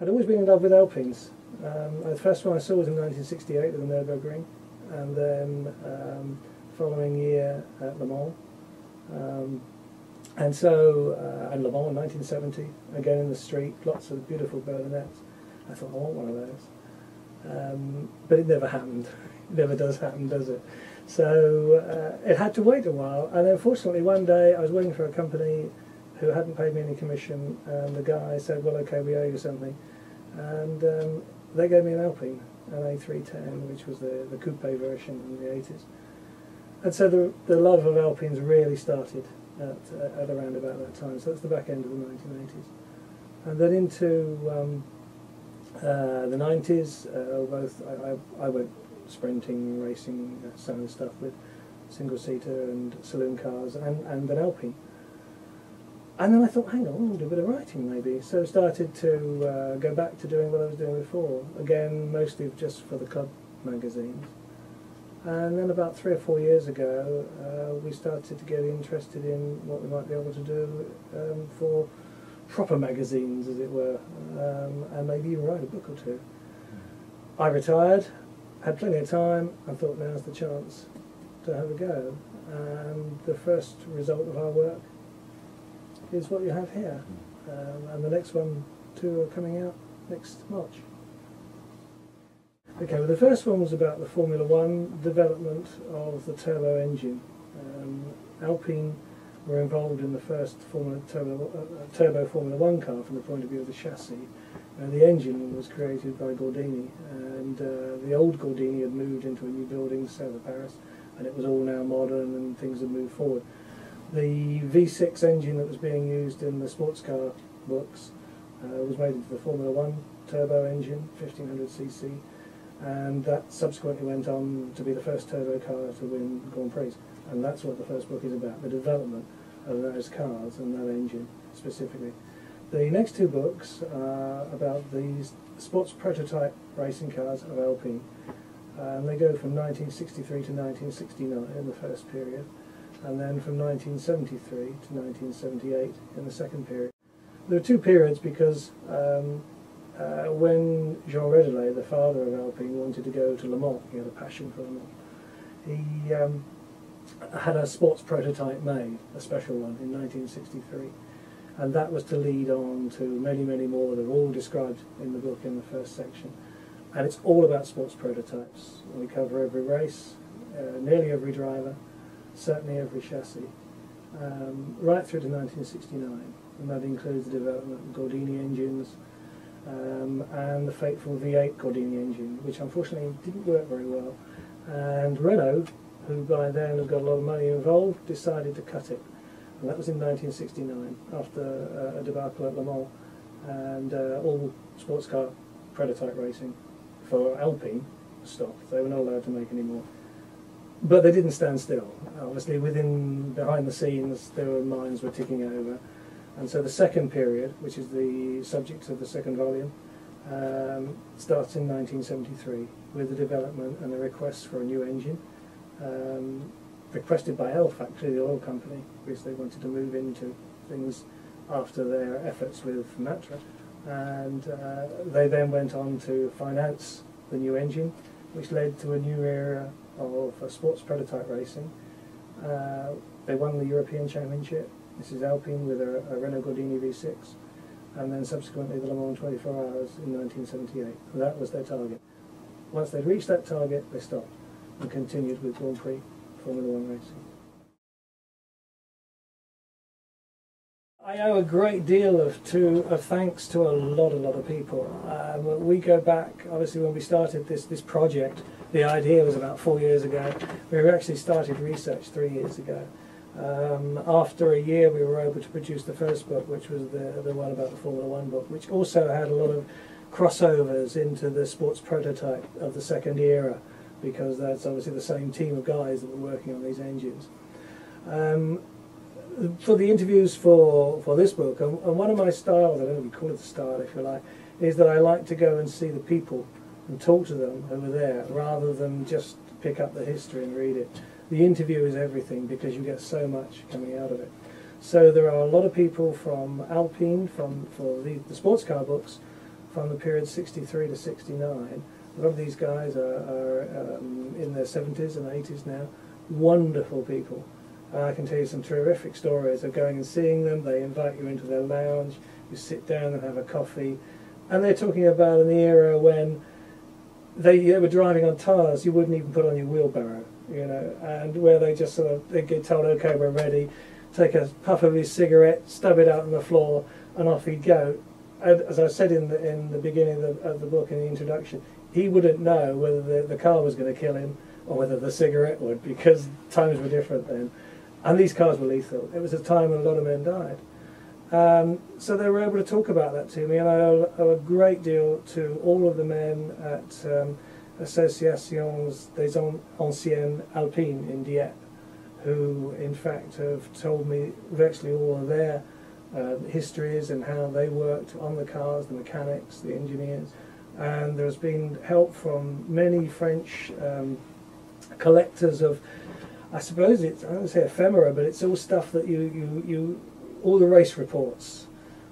I'd always been in love with Alpines. Um, the first one I saw was in 1968 at the Nürburgring, and then um, following year at Le Mans. Um, and so, uh, and Le Mans in 1970, again in the street, lots of beautiful Berlinettes. I thought, I want one of those. Um, but it never happened. It never does happen, does it? So uh, it had to wait a while, and then fortunately one day I was working for a company who hadn't paid me any commission, and the guy said, well, okay, we owe you something. And um, they gave me an Alpine, an A310, which was the, the coupe version in the 80s. And so the, the love of Alpines really started at, uh, at around about that time. So that's the back end of the 1980s. And then into um, uh, the 90s, uh, both I, I, I, went sprinting, racing, uh, the stuff with single-seater and saloon cars and, and an Alpine. And then I thought, hang on, do a bit of writing maybe. So I started to uh, go back to doing what I was doing before. Again, mostly just for the club magazines. And then about three or four years ago, uh, we started to get interested in what we might be able to do um, for proper magazines, as it were, um, and maybe even write a book or two. I retired, had plenty of time, and thought now's the chance to have a go. And the first result of our work is what you have here. Um, and the next one, two are coming out next March. Okay, well the first one was about the Formula One development of the turbo engine. Um, Alpine were involved in the first Formula turbo, uh, uh, turbo Formula One car from the point of view of the chassis. And the engine was created by Gordini, and uh, the old Gordini had moved into a new building south of Paris, and it was all now modern and things had moved forward. The V6 engine that was being used in the sports car books uh, was made into the Formula One turbo engine, 1500cc, and that subsequently went on to be the first turbo car to win Grand Prix. And that's what the first book is about, the development of those cars and that engine specifically. The next two books are about these sports prototype racing cars of Alpine. And they go from 1963 to 1969 in the first period, and then from 1973 to 1978 in the second period. There are two periods because um, uh, when Jean Rédélé, the father of Alpine, wanted to go to Le Mans, he had a passion for Le Mans, he um, had a sports prototype made, a special one, in 1963. And that was to lead on to many, many more that are all described in the book in the first section. And it's all about sports prototypes. We cover every race, uh, nearly every driver, certainly every chassis, um, right through to 1969. And that includes the development of Gordini engines um, and the fateful V8 Gordini engine, which unfortunately didn't work very well. And Renault who by then had got a lot of money involved, decided to cut it. And that was in 1969, after uh, a debacle at Le Mans, and uh, all sports car prototype racing for Alpine stopped. They were not allowed to make any more. But they didn't stand still. Obviously, within behind the scenes, there were mines were ticking over, and so the second period, which is the subject of the second volume, um, starts in 1973 with the development and the request for a new engine um, requested by Elf, actually, the oil company, because they wanted to move into things after their efforts with Matra. And uh, they then went on to finance the new engine, which led to a new era of sports prototype racing. Uh, they won the European Championship. This is Alpine with a, a Renault Gordini V6, and then subsequently the Le Mans 24 Hours in 1978. that was their target. Once they'd reached that target, they stopped and continued with Grand Prix Formula One racing. I owe a great deal of to of thanks to a lot, a lot of people. Um, we go back, obviously, when we started this this project. The idea was about four years ago. We actually started research three years ago. Um, after a year, we were able to produce the first book, which was the the one about the Formula One book, which also had a lot of crossovers into the sports prototype of the second era because that's obviously the same team of guys that were working on these engines. Um, for the interviews for, for this book, and, and one of my styles, I don't know if you call it the style if you like, is that I like to go and see the people and talk to them who were there rather than just pick up the history and read it. The interview is everything because you get so much coming out of it. So there are a lot of people from Alpine, from for the, the sports car books, from the period 63 to 69. A lot of these guys are, are um, in their 70s and 80s now. Wonderful people. I can tell you some terrific stories of going and seeing them. They invite you into their lounge. You sit down and have a coffee. And they're talking about an era when they, were driving on tyres you wouldn't even put on your wheelbarrow, you know, and where they just sort of they get told, okay, we're ready, take a puff of his cigarette, stub it out on the floor, and off he'd go. And as I said in the in the beginning of the, of the book in the introduction, he wouldn't know whether the, the car was going to kill him or whether the cigarette would because times were different then, and these cars were lethal. It was a time when a lot of men died. Um, so they were able to talk about that to me, and I owe, owe a great deal to all of the men at um, Associations des Anciens Alpines in Dieppe, who in fact have told me virtually all of their uh, histories and how they worked on the cars, the mechanics, the engineers. And there's been help from many French um, collectors of, I suppose it's, I don't say ephemera, but it's all stuff that you, you, you all the race reports,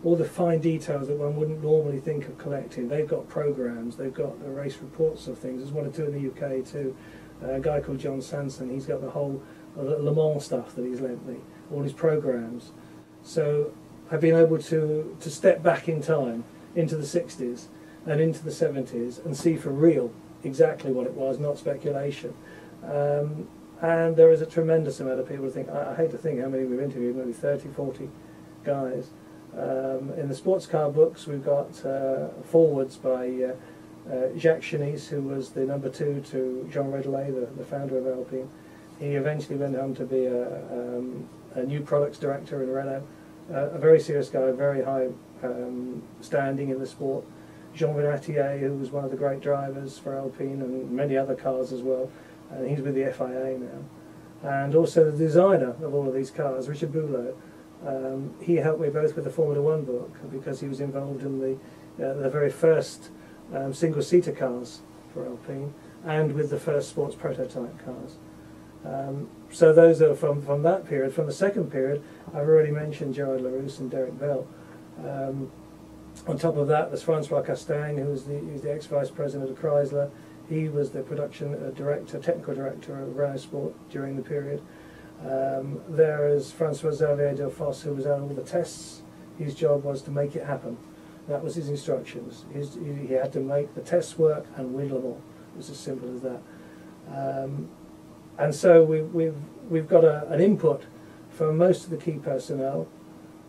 all the fine details that one wouldn't normally think of collecting. They've got programs, they've got the race reports of things. There's one or two in the UK too. A guy called John Sanson, he's got the whole Le Mans stuff that he's lent me, all his programs. So I've been able to, to step back in time into the 60s and into the 70s and see for real exactly what it was, not speculation. Um, and there is a tremendous amount of people think, I, I, hate to think how many we've interviewed, maybe 30, 40 guys. Um, in the sports car books, we've got uh, forwards by uh, uh, Jacques Cheinisse, who was the number two to Jean Rédélé, the, the founder of Alpine. He eventually went on to be a, um, a new products director in Renault. Uh, a very serious guy, very high um, standing in the sport. Jean Vinatier, who was one of the great drivers for Alpine and many other cars as well and he's with the FIA now. And also the designer of all of these cars, Richard Bouleau, um, he helped me both with the Formula One book because he was involved in the uh, the very first um, single-seater cars for Alpine and with the first sports prototype cars. Um, so those are from, from that period. From the second period, I've already mentioned Gerard Larrousse and Derek Bell. Um, on top of that, there's Francois Castaing, who was the, the ex-vice president of Chrysler, he was the production uh, director, technical director of Renault Sport during the period. Um, there is Francois Xavier Delfosse, who was on all the tests. His job was to make it happen. That was his instructions. His, he, had to make the tests work and win Le Mans. It was as simple as that. Um, and so we, we've, we've got a, an input from most of the key personnel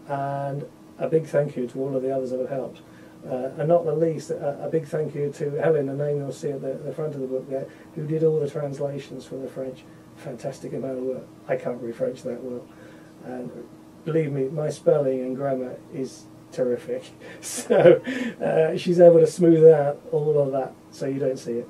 and a big thank you to all of the others that have helped. Uh, and not the least, a, a, big thank you to Helen, a name you'll see at the, the, front of the book there, who did all the translations for the French. Fantastic amount of work. I can't read French that well. And believe me, my spelling and grammar is terrific. So uh, she's able to smooth out all of that so you don't see it.